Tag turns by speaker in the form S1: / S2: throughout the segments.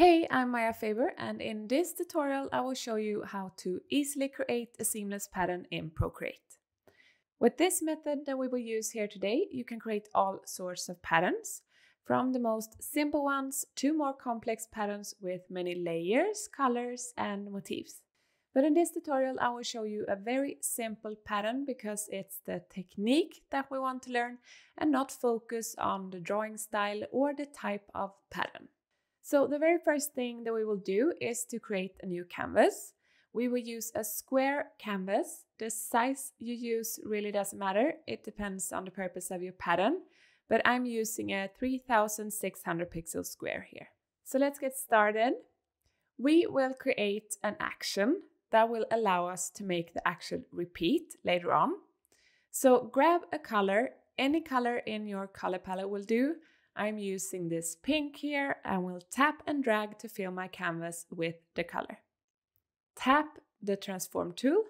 S1: Hey, I'm Maja Faber and in this tutorial I will show you how to easily create a seamless pattern in Procreate. With this method that we will use here today, you can create all sorts of patterns, from the most simple ones to more complex patterns with many layers, colors and motifs. But in this tutorial I will show you a very simple pattern because it's the technique that we want to learn and not focus on the drawing style or the type of pattern. So the very first thing that we will do is to create a new canvas. We will use a square canvas. The size you use really doesn't matter. It depends on the purpose of your pattern. But I'm using a 3600 pixel square here. So let's get started. We will create an action that will allow us to make the action repeat later on. So grab a color, any color in your color palette will do, I'm using this pink here and will tap and drag to fill my canvas with the color. Tap the transform tool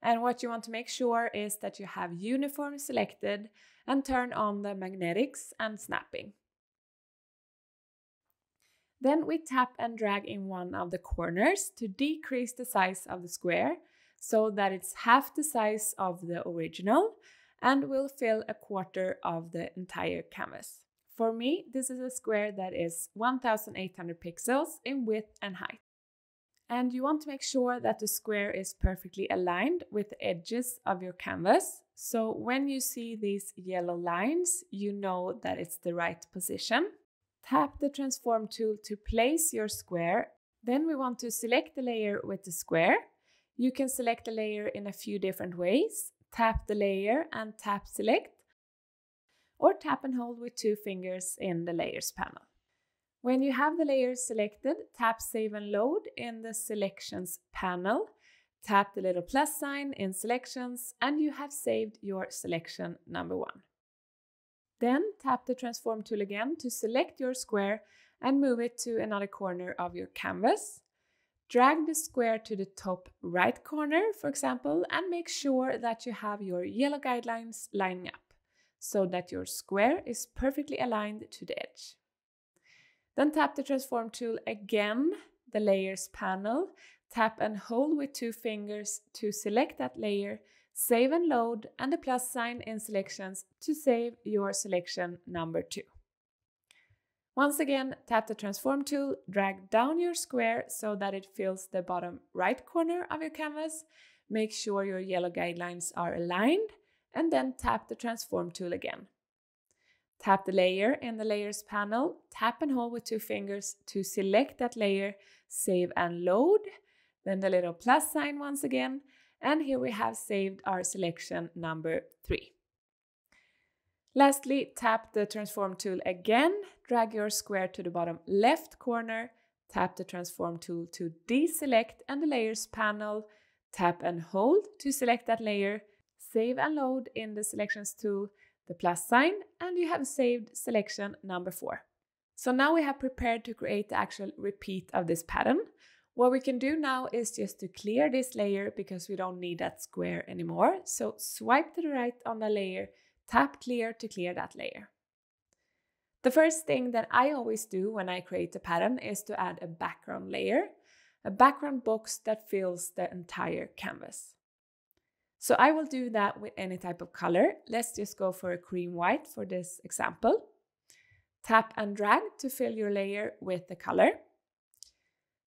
S1: and what you want to make sure is that you have uniform selected and turn on the magnetics and snapping. Then we tap and drag in one of the corners to decrease the size of the square so that it's half the size of the original and will fill a quarter of the entire canvas. For me, this is a square that is 1800 pixels in width and height. And you want to make sure that the square is perfectly aligned with the edges of your canvas. So when you see these yellow lines, you know that it's the right position. Tap the transform tool to place your square. Then we want to select the layer with the square. You can select the layer in a few different ways. Tap the layer and tap select or tap and hold with two fingers in the Layers panel. When you have the layers selected, tap Save and Load in the Selections panel. Tap the little plus sign in Selections and you have saved your selection number one. Then tap the Transform tool again to select your square and move it to another corner of your canvas. Drag the square to the top right corner, for example, and make sure that you have your yellow guidelines lining up so that your square is perfectly aligned to the edge. Then tap the transform tool again, the layers panel, tap and hold with two fingers to select that layer, save and load and the plus sign in selections to save your selection number two. Once again, tap the transform tool, drag down your square so that it fills the bottom right corner of your canvas. Make sure your yellow guidelines are aligned and then tap the transform tool again. Tap the layer in the layers panel, tap and hold with two fingers to select that layer, save and load, then the little plus sign once again, and here we have saved our selection number three. Lastly, tap the transform tool again, drag your square to the bottom left corner, tap the transform tool to deselect and the layers panel, tap and hold to select that layer, save and load in the selections tool the plus sign and you have saved selection number four. So now we have prepared to create the actual repeat of this pattern. What we can do now is just to clear this layer because we don't need that square anymore. So swipe to the right on the layer, tap clear to clear that layer. The first thing that I always do when I create a pattern is to add a background layer, a background box that fills the entire canvas. So I will do that with any type of color. Let's just go for a cream white for this example. Tap and drag to fill your layer with the color.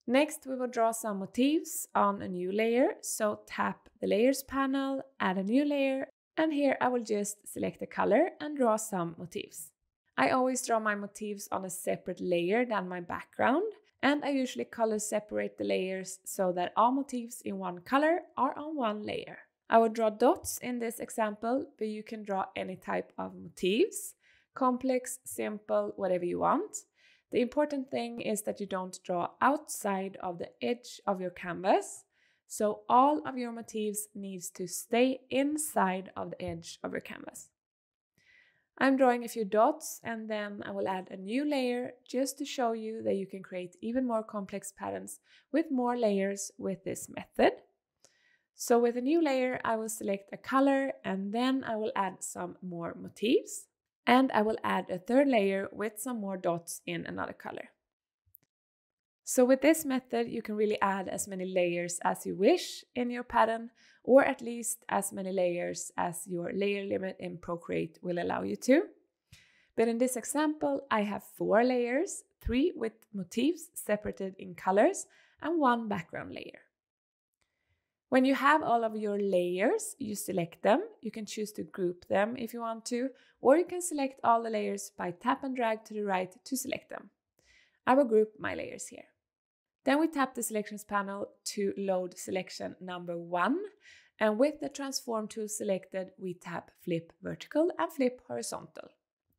S1: Next, we will draw some motifs on a new layer. So tap the layers panel, add a new layer, and here I will just select the color and draw some motifs. I always draw my motifs on a separate layer than my background, and I usually color separate the layers so that all motifs in one color are on one layer. I will draw dots in this example, but you can draw any type of motifs, complex, simple, whatever you want. The important thing is that you don't draw outside of the edge of your canvas. So all of your motifs needs to stay inside of the edge of your canvas. I'm drawing a few dots and then I will add a new layer just to show you that you can create even more complex patterns with more layers with this method. So with a new layer, I will select a color and then I will add some more motifs. And I will add a third layer with some more dots in another color. So with this method, you can really add as many layers as you wish in your pattern, or at least as many layers as your layer limit in Procreate will allow you to. But in this example, I have four layers, three with motifs separated in colors, and one background layer. When you have all of your layers, you select them. You can choose to group them if you want to, or you can select all the layers by tap and drag to the right to select them. I will group my layers here. Then we tap the selections panel to load selection number one. And with the transform tool selected, we tap flip vertical and flip horizontal.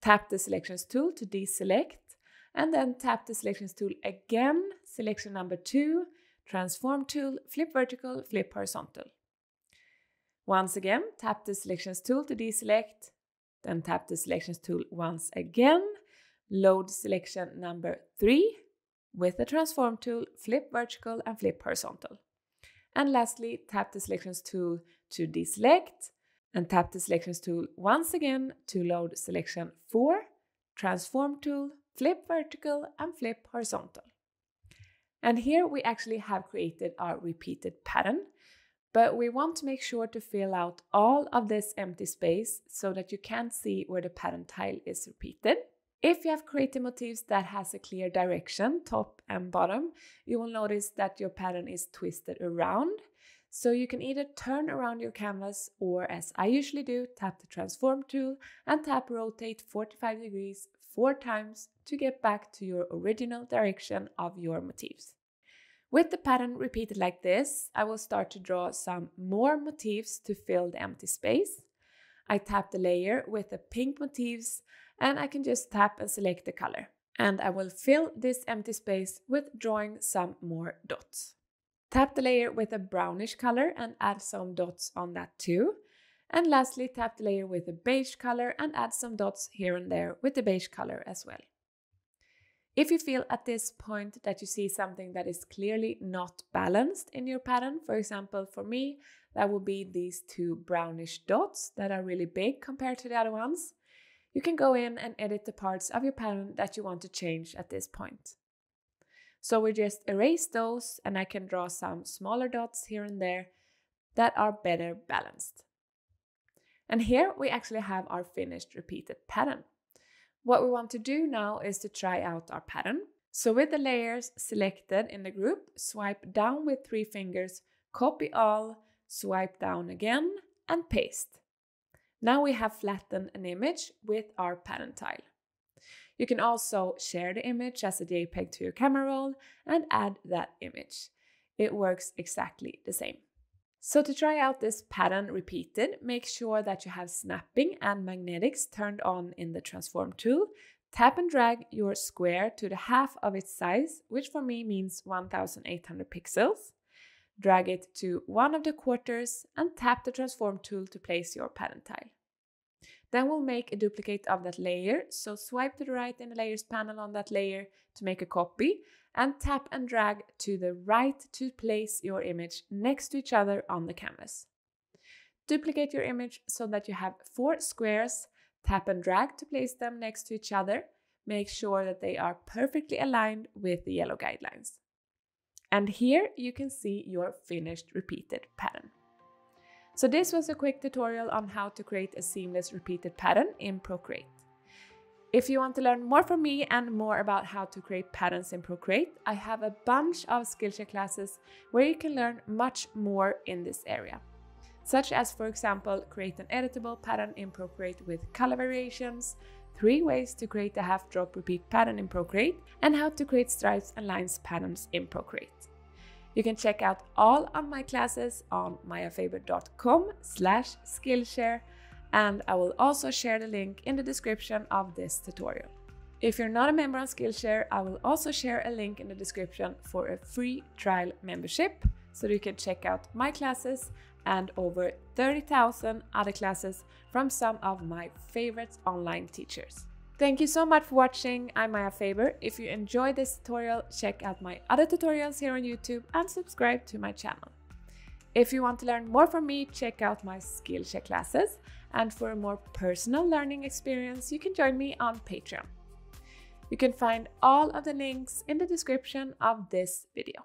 S1: Tap the selections tool to deselect and then tap the selections tool again, selection number two, transform tool, flip vertical, flip horizontal. Once again, tap the selections tool to deselect, then tap the selections tool once again, load selection number three, with the transform tool, flip vertical and flip horizontal. And lastly, tap the selections tool to deselect and tap the selections tool once again to load selection 4, transform tool, flip vertical and flip horizontal. And here we actually have created our repeated pattern, but we want to make sure to fill out all of this empty space so that you can see where the pattern tile is repeated. If you have created motifs that has a clear direction, top and bottom, you will notice that your pattern is twisted around. So you can either turn around your canvas or as I usually do, tap the transform tool and tap rotate 45 degrees four times to get back to your original direction of your motifs. With the pattern repeated like this, I will start to draw some more motifs to fill the empty space. I tap the layer with the pink motifs and I can just tap and select the color. And I will fill this empty space with drawing some more dots. Tap the layer with a brownish color and add some dots on that too. And lastly, tap the layer with a beige color and add some dots here and there with the beige color as well. If you feel at this point that you see something that is clearly not balanced in your pattern, for example, for me, that would be these two brownish dots that are really big compared to the other ones, you can go in and edit the parts of your pattern that you want to change at this point. So we just erase those and I can draw some smaller dots here and there that are better balanced. And here we actually have our finished repeated pattern. What we want to do now is to try out our pattern. So with the layers selected in the group, swipe down with three fingers, copy all, swipe down again and paste. Now we have flattened an image with our pattern tile. You can also share the image as a JPEG to your camera roll and add that image. It works exactly the same. So to try out this pattern repeated, make sure that you have snapping and magnetics turned on in the transform tool. Tap and drag your square to the half of its size, which for me means 1800 pixels. Drag it to one of the quarters and tap the transform tool to place your pattern tile. Then we'll make a duplicate of that layer, so swipe to the right in the layers panel on that layer to make a copy and tap and drag to the right to place your image next to each other on the canvas. Duplicate your image so that you have four squares, tap and drag to place them next to each other. Make sure that they are perfectly aligned with the yellow guidelines. And here you can see your finished repeated pattern. So this was a quick tutorial on how to create a seamless repeated pattern in Procreate. If you want to learn more from me and more about how to create patterns in Procreate, I have a bunch of Skillshare classes where you can learn much more in this area. Such as, for example, create an editable pattern in Procreate with color variations, three ways to create a half drop repeat pattern in Procreate, and how to create stripes and lines patterns in Procreate. You can check out all of my classes on majafaber.com slash Skillshare and I will also share the link in the description of this tutorial. If you're not a member on Skillshare, I will also share a link in the description for a free trial membership so you can check out my classes and over 30,000 other classes from some of my favorite online teachers. Thank you so much for watching. I'm Maja Faber. If you enjoyed this tutorial, check out my other tutorials here on YouTube and subscribe to my channel. If you want to learn more from me, check out my Skillshare classes. And for a more personal learning experience, you can join me on Patreon. You can find all of the links in the description of this video.